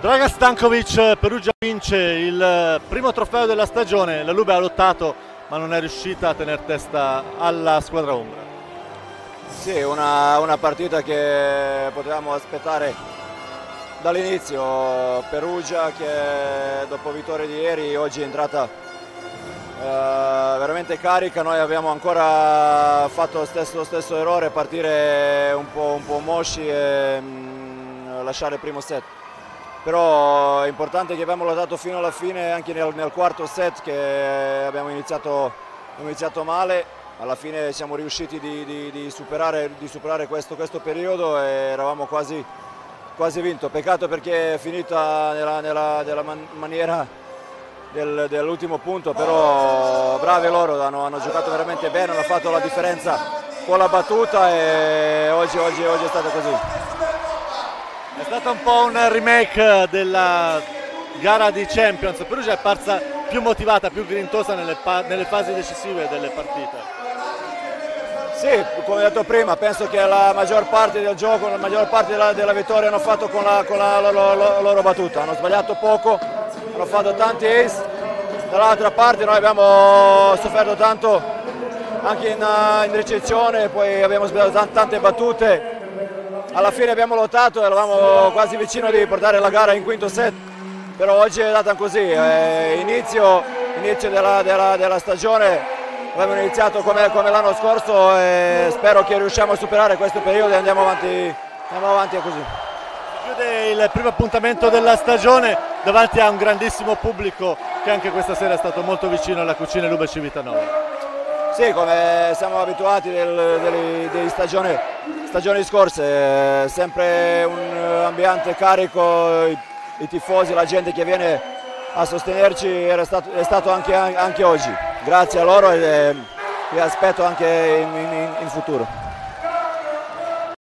Draga Stankovic, Perugia vince il primo trofeo della stagione, la Lube ha lottato ma non è riuscita a tenere testa alla squadra ombra. Sì, una, una partita che potevamo aspettare dall'inizio, Perugia che dopo vittoria di ieri oggi è entrata eh, veramente carica, noi abbiamo ancora fatto lo stesso, lo stesso errore, partire un po', un po mosci e mh, lasciare il primo set però è importante che abbiamo lottato fino alla fine anche nel, nel quarto set che abbiamo iniziato, abbiamo iniziato, male, alla fine siamo riusciti di, di, di superare, di superare questo, questo, periodo e eravamo quasi, quasi vinto, peccato perché è finita nella, nella, nella man maniera del, dell'ultimo punto, però bravi loro, hanno, hanno, giocato veramente bene, hanno fatto la differenza con la battuta e oggi, oggi, oggi è stato così. È stato un po' un remake della gara di Champions, Perugia è parsa più motivata, più grintosa nelle, nelle fasi decisive delle partite. Sì, come detto prima, penso che la maggior parte del gioco, la maggior parte della, della vittoria hanno fatto con la, con la loro, loro, loro battuta, hanno sbagliato poco, hanno fatto tanti ace, dall'altra parte noi abbiamo sofferto tanto anche in, in ricezione, poi abbiamo sbagliato tante battute, alla fine abbiamo lottato, eravamo quasi vicino di portare la gara in quinto set, però oggi è andata così, eh, inizio, inizio della, della, della, stagione abbiamo iniziato come, come l'anno scorso e spero che riusciamo a superare questo periodo e andiamo avanti, andiamo avanti così. Chiude il primo appuntamento della stagione davanti a un grandissimo pubblico che anche questa sera è stato molto vicino alla cucina Lube Civitanova. Sì, come siamo abituati del, delle, delle stagioni, stagioni, scorse, eh, sempre un ambiente carico, i, i, tifosi, la gente che viene a sostenerci stato, è stato anche, anche, oggi. Grazie a loro e vi aspetto anche in, in, in futuro.